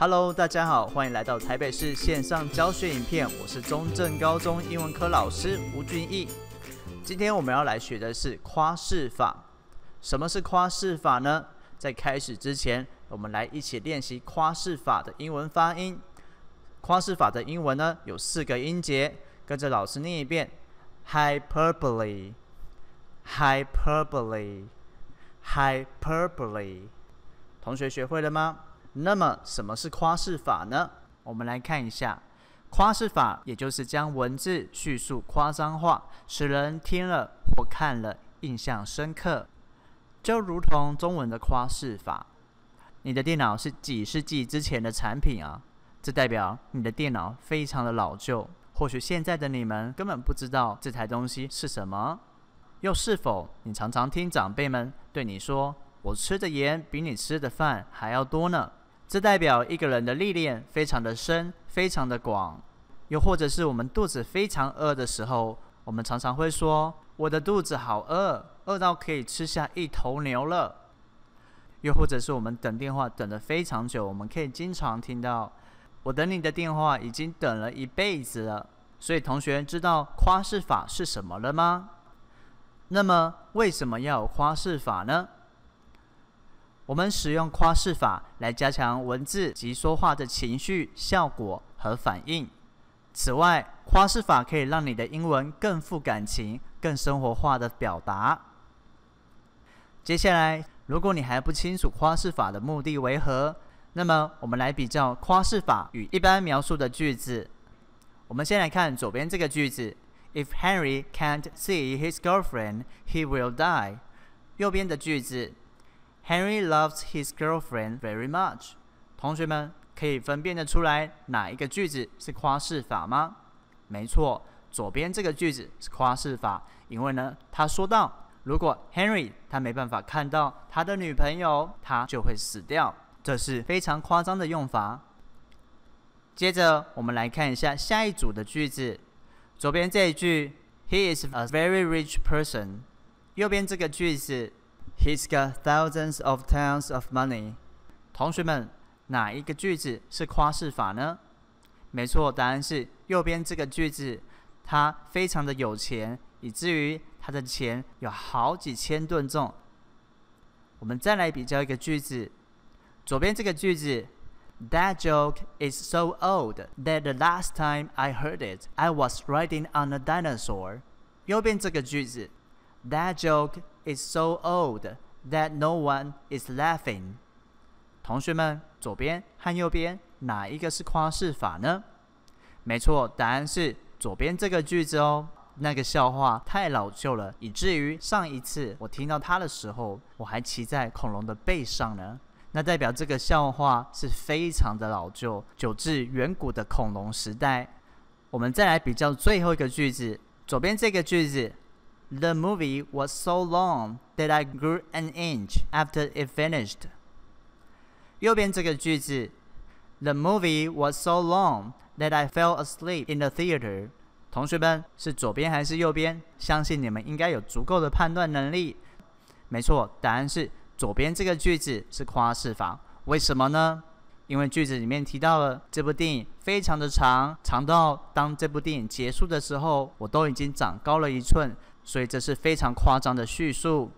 Hello，大家好，欢迎来到台北市线上教学影片。我是中正高中英文科老师吴俊义。今天我们要来学的是夸饰法。什么是夸饰法呢？在开始之前，我们来一起练习夸饰法的英文发音。夸饰法的英文呢有四个音节，跟着老师念一遍：hyperbole，hyperbole，hyperbole。同学学会了吗？那么什么是夸饰法呢？我们来看一下，夸饰法也就是将文字叙述夸张化，使人听了或看了印象深刻，就如同中文的夸饰法。你的电脑是几世纪之前的产品啊？这代表你的电脑非常的老旧。或许现在的你们根本不知道这台东西是什么，又是否你常常听长辈们对你说：“我吃的盐比你吃的饭还要多呢？”这代表一个人的历练非常的深，非常的广。又或者是我们肚子非常饿的时候，我们常常会说：“我的肚子好饿，饿到可以吃下一头牛了。”又或者是我们等电话等得非常久，我们可以经常听到：“我等你的电话已经等了一辈子了。”所以，同学知道夸饰法是什么了吗？那么，为什么要有夸饰法呢？我们使用夸饰法来加强文字及说话的情绪效果和反应。此外，夸饰法可以让你的英文更富感情、更生活化的表达。接下来，如果你还不清楚夸饰法的目的为何，那么我们来比较夸饰法与一般描述的句子。我们先来看左边这个句子：If Henry can't see his girlfriend, he will die。右边的句子。Henry loves his girlfriend very much。同学们可以分辨得出来哪一个句子是夸饰法吗？没错，左边这个句子是夸饰法，因为呢，他说到如果 Henry 他没办法看到他的女朋友，他就会死掉，这是非常夸张的用法。接着我们来看一下下一组的句子，左边这一句，He is a very rich person。右边这个句子。He's got thousands of tons of money。同学们，哪一个句子是夸饰法呢？没错，答案是右边这个句子。他非常的有钱，以至于他的钱有好几千吨重。我们再来比较一个句子，左边这个句子，That joke is so old that the last time I heard it, I was riding on a dinosaur。右边这个句子，That joke。is so old that no one is laughing。同学们，左边和右边哪一个是夸饰法呢？没错，答案是左边这个句子哦。那个笑话太老旧了，以至于上一次我听到它的时候，我还骑在恐龙的背上呢。那代表这个笑话是非常的老旧，久至远古的恐龙时代。我们再来比较最后一个句子，左边这个句子。The movie was so long that I grew an inch after it finished。右边这个句子，The movie was so long that I fell asleep in the theater。同学们是左边还是右边？相信你们应该有足够的判断能力。没错，答案是左边这个句子是夸饰法。为什么呢？因为句子里面提到了这部电影非常的长，长到当这部电影结束的时候，我都已经长高了一寸。所以这是非常夸张的叙述。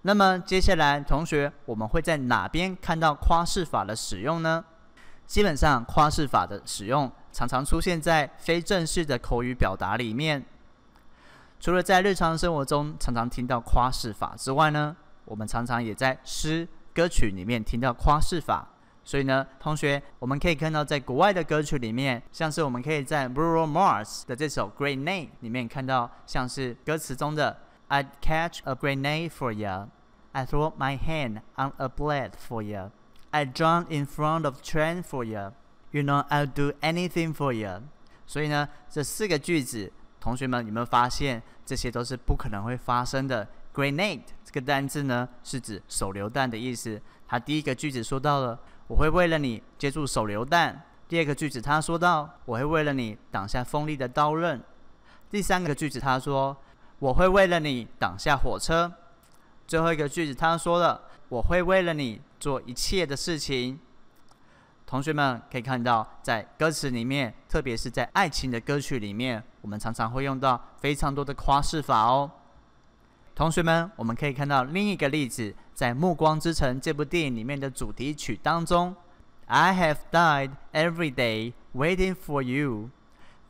那么接下来，同学，我们会在哪边看到夸饰法的使用呢？基本上，夸饰法的使用常常出现在非正式的口语表达里面。除了在日常生活中常常听到夸饰法之外呢，我们常常也在诗歌曲里面听到夸饰法。所以呢，同学，我们可以看到，在国外的歌曲里面，像是我们可以在 Bruno Mars 的这首《Grenade》里面看到，像是歌词中的 "I'd catch a grenade for you, I throw my hand on a blade for you, I jump in front of train for you, you know I'll do anything for you"。所以呢，这四个句子，同学们有没有发现，这些都是不可能会发生的？Grenade 这个单字呢，是指手榴弹的意思。它第一个句子说到了。我会为了你接住手榴弹。第二个句子，他说到：“我会为了你挡下锋利的刀刃。”第三个句子，他说：“我会为了你挡下火车。”最后一个句子，他说了：“我会为了你做一切的事情。”同学们可以看到，在歌词里面，特别是在爱情的歌曲里面，我们常常会用到非常多的夸饰法哦。同学们，我们可以看到另一个例子，在《暮光之城》这部电影里面的主题曲当中，I have died every day waiting for you,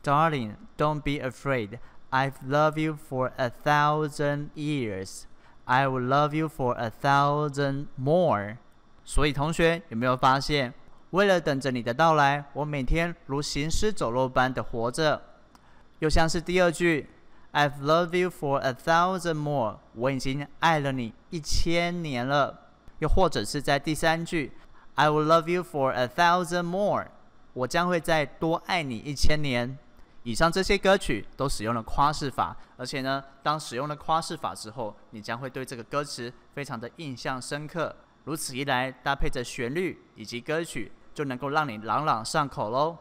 darling. Don't be afraid. I've loved you for a thousand years. I will love you for a thousand more. 所以，同学有没有发现，为了等着你的到来，我每天如行尸走肉般的活着？又像是第二句。I've loved you for a thousand more，我已经爱了你一千年了。又或者是在第三句，I will love you for a thousand more，我将会再多爱你一千年。以上这些歌曲都使用了夸饰法，而且呢，当使用了夸饰法之后，你将会对这个歌词非常的印象深刻。如此一来，搭配着旋律以及歌曲，就能够让你朗朗上口喽。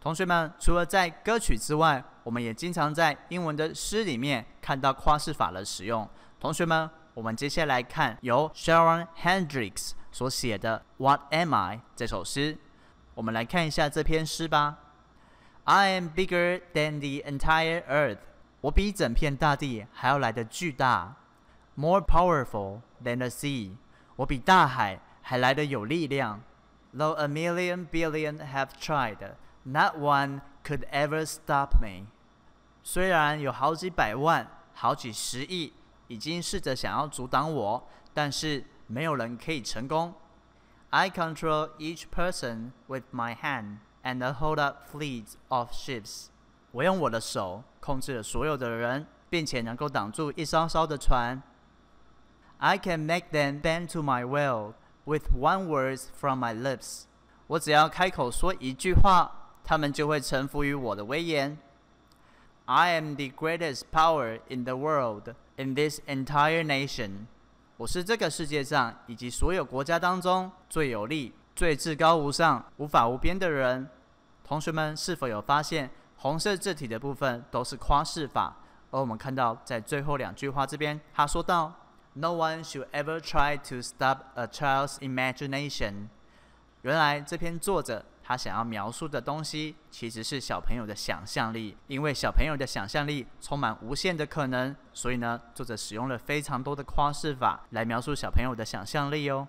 同学们，除了在歌曲之外，我们也经常在英文的诗里面看到夸饰法的使用。同学们，我们接下来看由 Sharon Hendricks 所写的《What Am I》这首诗。我们来看一下这篇诗吧。I am bigger than the entire earth。我比整片大地还要来的巨大。More powerful than the sea。我比大海还来的有力量。Though a million billion have tried。Not one could ever stop me。 虽然有好几百万、好几十亿已经试着想要阻挡我，但是没有人可以成功。I control each person with my hand and hold up fleets of ships。我用我的手控制了所有的人，并且能够挡住一艘艘的船。I can make them bend to my will with one word from my lips。我只要开口说一句话。他们就会臣服于我的威严。I am the greatest power in the world in this entire nation。我是这个世界上以及所有国家当中最有力、最至高无上、无法无边的人。同学们是否有发现，红色字体的部分都是夸饰法？而我们看到在最后两句话这边，他说道：“No one should ever try to stop a child's imagination。”原来这篇作者。他想要描述的东西其实是小朋友的想象力，因为小朋友的想象力充满无限的可能，所以呢，作者使用了非常多的夸饰法来描述小朋友的想象力哦。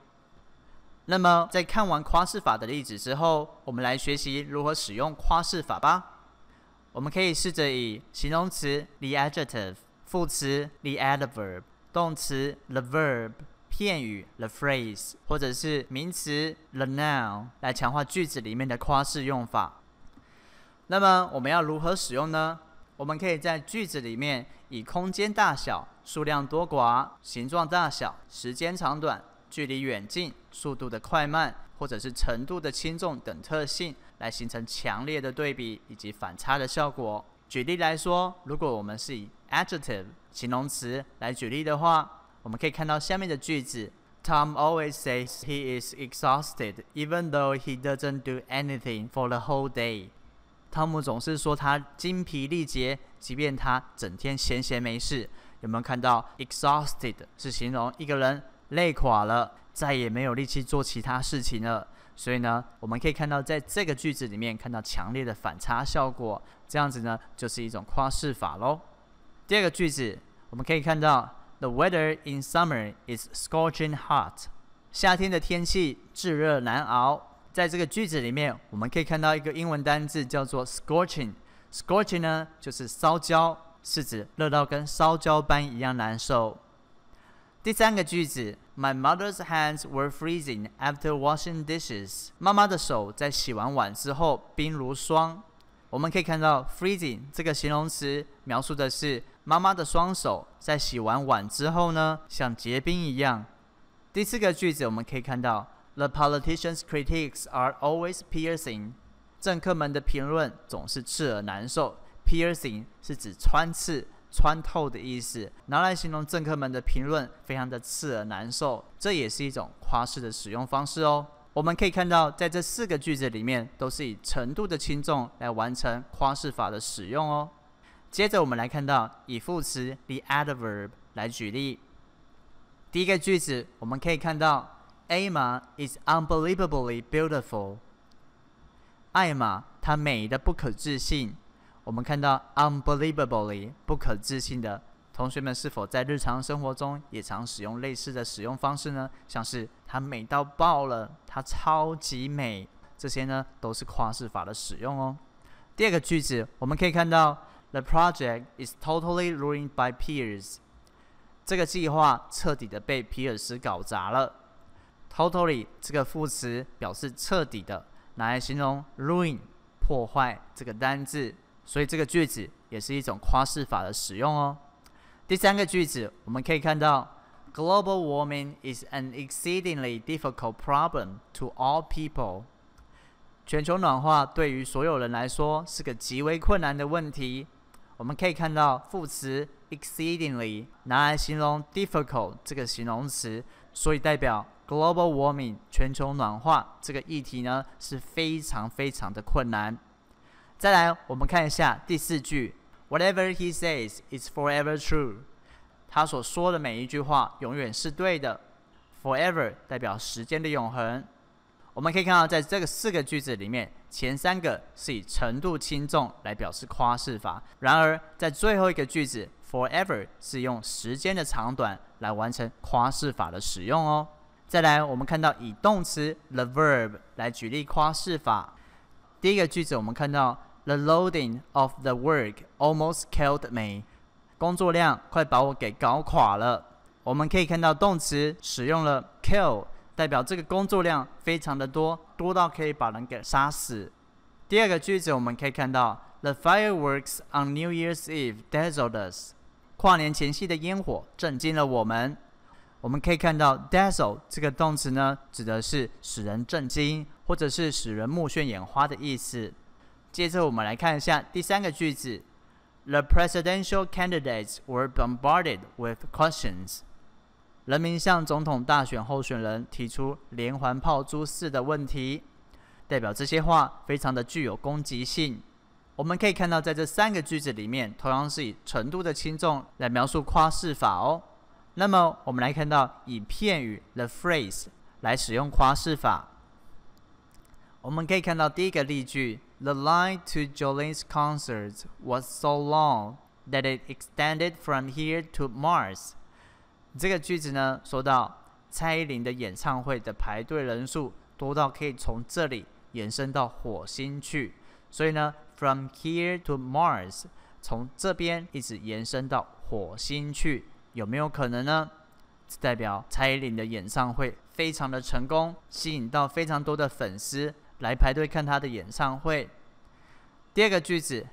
那么，在看完夸饰法的例子之后，我们来学习如何使用夸饰法吧。我们可以试着以形容词 the adjective、副词 the adverb、动词 the verb。片语 the phrase，或者是名词 the noun 来强化句子里面的夸饰用法。那么我们要如何使用呢？我们可以在句子里面以空间大小、数量多寡、形状大小、时间长短、距离远近、速度的快慢，或者是程度的轻重等特性，来形成强烈的对比以及反差的效果。举例来说，如果我们是以 adjective 形容词来举例的话，我们可以看到下面的句子：Tom always says he is exhausted, even though he doesn't do anything for the whole day。汤姆总是说他精疲力竭，即便他整天闲闲没事。有没有看到 exhausted 是形容一个人累垮了，再也没有力气做其他事情了？所以呢，我们可以看到在这个句子里面看到强烈的反差效果，这样子呢就是一种夸饰法喽。第二个句子，我们可以看到。The weather in summer is scorching hot。夏天的天气炙热难熬。在这个句子里面，我们可以看到一个英文单字叫做 scorching。scorching 呢，就是烧焦，是指热到跟烧焦般一样难受。第三个句子，My mother's hands were freezing after washing dishes。妈妈的手在洗完碗之后冰如霜。我们可以看到 freezing 这个形容词描述的是。妈妈的双手在洗完碗之后呢，像结冰一样。第四个句子我们可以看到，The politicians' critiques are always piercing。政客们的评论总是刺耳难受。Piercing 是指穿刺、穿透的意思，拿来形容政客们的评论非常的刺耳难受。这也是一种夸饰的使用方式哦。我们可以看到，在这四个句子里面，都是以程度的轻重来完成夸饰法的使用哦。接着我们来看到以副词 the adverb 来举例。第一个句子我们可以看到 Emma is unbelievably beautiful。艾玛她美的不可置信。我们看到 unbelievably 不可置信的，同学们是否在日常生活中也常使用类似的使用方式呢？像是她美到爆了，她超级美，这些呢都是夸饰法的使用哦。第二个句子，我们可以看到 the project is totally ruined by Pierce。这个计划彻底的被皮尔斯搞砸了。Totally 这个副词表示彻底的，来形容 ruin 破坏这个单字，所以这个句子也是一种夸饰法的使用哦。第三个句子，我们可以看到 Global warming is an exceedingly difficult problem to all people。全球暖化对于所有人来说是个极为困难的问题。我们可以看到副词 exceedingly 拿来形容 difficult 这个形容词，所以代表 global warming 全球暖化这个议题呢是非常非常的困难。再来，我们看一下第四句，Whatever he says is forever true。他所说的每一句话永远是对的。Forever 代表时间的永恒。我们可以看到，在这个四个句子里面，前三个是以程度轻重来表示夸饰法，然而在最后一个句子 forever 是用时间的长短来完成夸饰法的使用哦。再来，我们看到以动词 the verb 来举例夸饰法。第一个句子，我们看到 the loading of the work almost killed me，工作量快把我给搞垮了。我们可以看到动词使用了 kill。代表这个工作量非常的多，多到可以把人给杀死。第二个句子我们可以看到，The fireworks on New Year's Eve dazzled us。跨年前夕的烟火震惊了我们。我们可以看到，dazzle 这个动词呢，指的是使人震惊，或者是使人目眩眼花的意思。接着我们来看一下第三个句子，The presidential candidates were bombarded with questions。人民向总统大选候选人提出连环炮诸似的问题，代表这些话非常的具有攻击性。我们可以看到，在这三个句子里面，同样是以程度的轻重来描述夸饰法哦。那么，我们来看到以片语 the phrase 来使用夸饰法。我们可以看到第一个例句：The line to Jolene's concert was so long that it extended from here to Mars。这个句子呢，说到蔡依林的演唱会的排队人数多到可以从这里延伸到火星去，所以呢，from here to Mars，从这边一直延伸到火星去，有没有可能呢？代表蔡依林的演唱会非常的成功，吸引到非常多的粉丝来排队看她的演唱会。第二个句子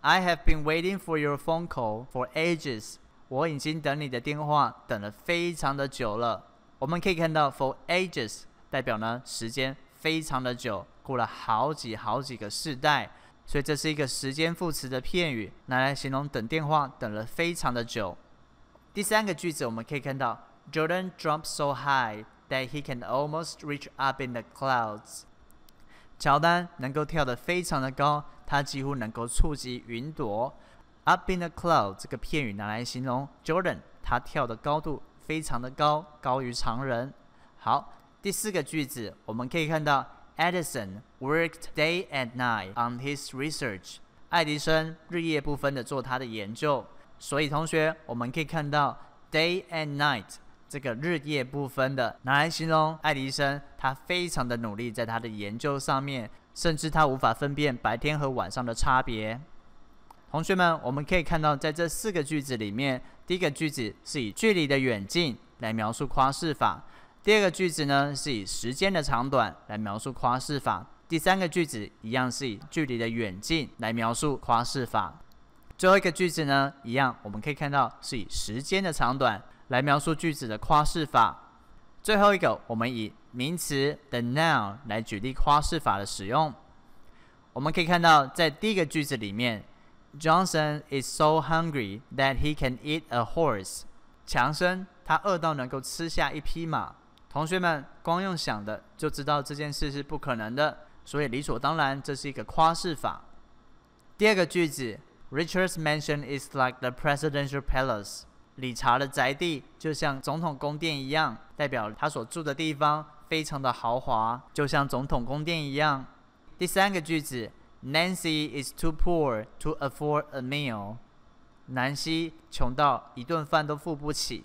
，I have been waiting for your phone call for ages。我已经等你的电话等了非常的久了。我们可以看到，for ages 代表呢时间非常的久，过了好几好几个世代，所以这是一个时间副词的片语，拿来形容等电话等了非常的久。第三个句子我们可以看到，Jordan jumped so high that he can almost reach up in the clouds。乔丹能够跳得非常的高，他几乎能够触及云朵。Up in the cloud 这个片语拿来形容 Jordan，他跳的高度非常的高，高于常人。好，第四个句子我们可以看到 Edison worked day and night on his research。爱迪生日夜不分的做他的研究。所以同学，我们可以看到 day and night 这个日夜不分的拿来形容爱迪生，他非常的努力在他的研究上面，甚至他无法分辨白天和晚上的差别。同学们，我们可以看到，在这四个句子里面，第一个句子是以距离的远近来描述夸饰法；第二个句子呢是以时间的长短来描述夸饰法；第三个句子一样是以距离的远近来描述夸饰法；最后一个句子呢，一样我们可以看到是以时间的长短来描述句子的夸饰法。最后一个，我们以名词的 noun 来举例夸饰法的使用。我们可以看到，在第一个句子里面。Johnson is so hungry that he can eat a horse。强森他饿到能够吃下一匹马。同学们光用想的就知道这件事是不可能的，所以理所当然这是一个夸饰法。第二个句子，Richard's mansion is like the presidential palace。理查的宅地就像总统宫殿一样，代表他所住的地方非常的豪华，就像总统宫殿一样。第三个句子，Nancy is too poor to afford a meal。南希穷到一顿饭都付不起。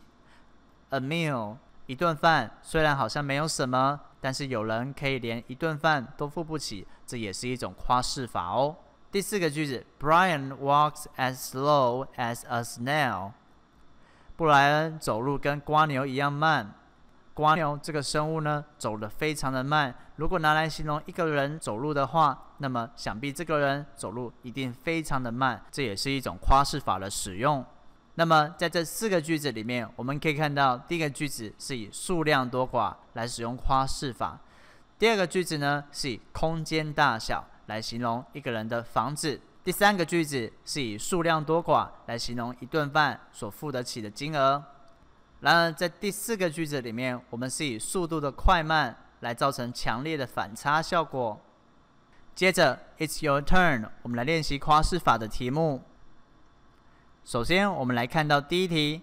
A meal，一顿饭虽然好像没有什么，但是有人可以连一顿饭都付不起，这也是一种夸饰法哦。第四个句子，Brian walks as slow as a snail。布莱恩走路跟瓜牛一样慢。瓜牛这个生物呢，走得非常的慢。如果拿来形容一个人走路的话，那么想必这个人走路一定非常的慢。这也是一种夸饰法的使用。那么在这四个句子里面，我们可以看到，第一个句子是以数量多寡来使用夸饰法；第二个句子呢，是以空间大小来形容一个人的房子。第三个句子是以数量多寡来形容一顿饭所付得起的金额。然而，在第四个句子里面，我们是以速度的快慢来造成强烈的反差效果。接着，It's your turn，我们来练习夸饰法的题目。首先，我们来看到第一题，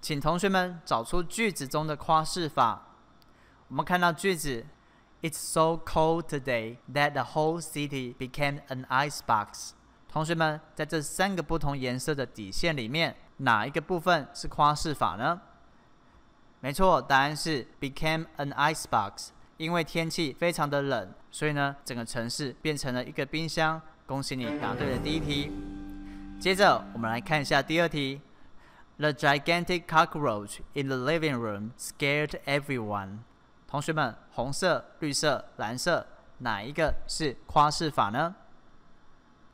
请同学们找出句子中的夸饰法。我们看到句子。It's so cold today that the whole city became an ice box。同学们，在这三个不同颜色的底线里面，哪一个部分是夸饰法呢？没错，答案是 became an ice box。因为天气非常的冷，所以呢，整个城市变成了一个冰箱。恭喜你答对了第一题。接着，我们来看一下第二题。The gigantic cockroach in the living room scared everyone。同学们，红色、绿色、蓝色，哪一个是夸饰法呢？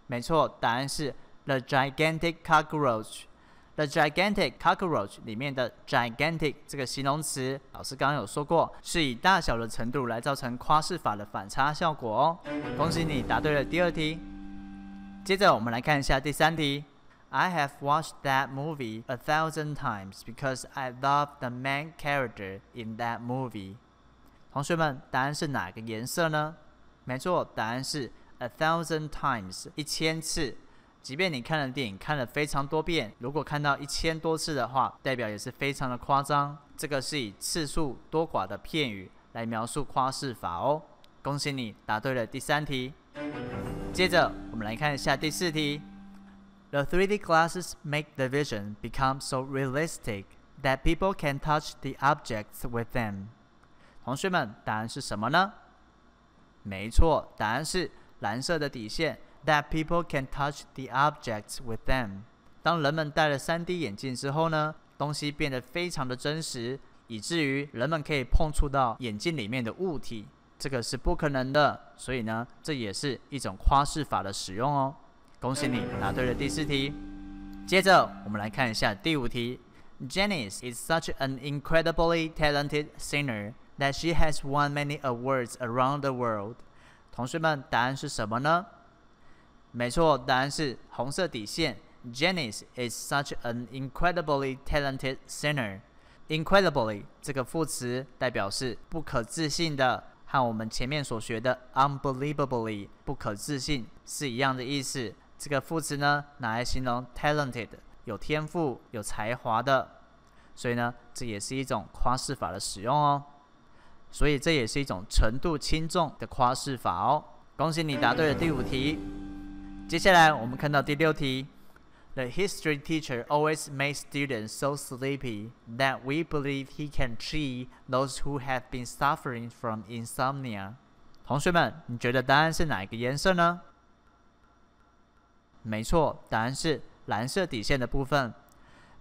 没错，答案是 the gigantic cockroach。The gigantic cockroach 里面的 gigantic 这个形容词，老师刚刚有说过，是以大小的程度来造成夸饰法的反差效果哦。恭喜你答对了第二题。接着我们来看一下第三题。I have watched that movie a thousand times because I love the main character in that movie. 同学们，答案是哪个颜色呢？没错，答案是 a thousand times，一千次。即便你看了电影看了非常多遍，如果看到一千多次的话，代表也是非常的夸张。这个是以次数多寡的片语来描述夸饰法哦。恭喜你答对了第三题。接着我们来看一下第四题。The 3D glasses make the vision become so realistic that people can touch the objects with them. 同学们，答案是什么呢？没错，答案是蓝色的底线。That people can touch the objects with them。当人们戴了 3D 眼镜之后呢，东西变得非常的真实，以至于人们可以碰触到眼镜里面的物体。这个是不可能的，所以呢，这也是一种夸饰法的使用哦。恭喜你答对了第四题。接着我们来看一下第五题。Janice is such an incredibly talented singer. That she has won many awards around the world。同学们，答案是什么呢？没错，答案是红色底线。Janice is such an incredibly talented singer。Incredibly 这个副词代表是不可置信的，和我们前面所学的 unbelievably 不可置信是一样的意思。这个副词呢，拿来形容 talented 有天赋、有才华的，所以呢，这也是一种夸饰法的使用哦。所以这也是一种程度轻重的夸饰法哦。恭喜你答对了第五题。接下来我们看到第六题。The history teacher always makes students so sleepy that we believe he can treat those who have been suffering from insomnia。同学们，你觉得答案是哪一个颜色呢？没错，答案是蓝色底线的部分。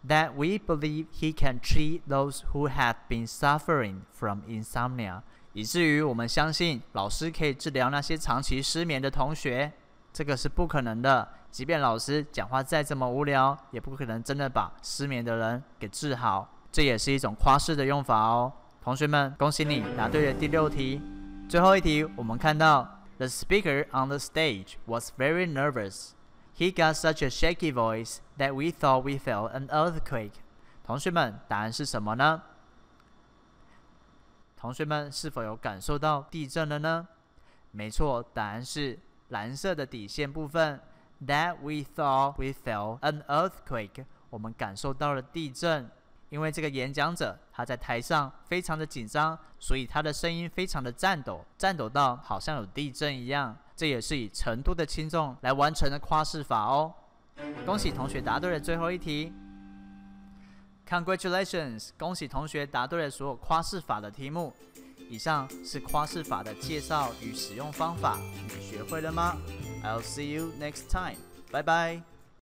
that we believe he can treat those who have been suffering from insomnia，以至于我们相信老师可以治疗那些长期失眠的同学。 这个是不可能的，即便老师讲话再这么无聊，也不可能真的把失眠的人给治好。这也是一种夸饰的用法哦。同学们，恭喜你答对了第六题。最后一题，我们看到 The speaker on the stage was very nervous. He got such a shaky voice that we thought we felt an earthquake。同学们，答案是什么呢？同学们是否有感受到地震了呢？没错，答案是蓝色的底线部分。That we thought we felt an earthquake。我们感受到了地震。因为这个演讲者他在台上非常的紧张，所以他的声音非常的颤抖，颤抖到好像有地震一样。这也是以程度的轻重来完成的夸饰法哦。恭喜同学答对了最后一题，Congratulations！恭喜同学答对了所有夸饰法的题目。以上是夸饰法的介绍与使用方法，你学会了吗？I'll see you next time. 拜拜。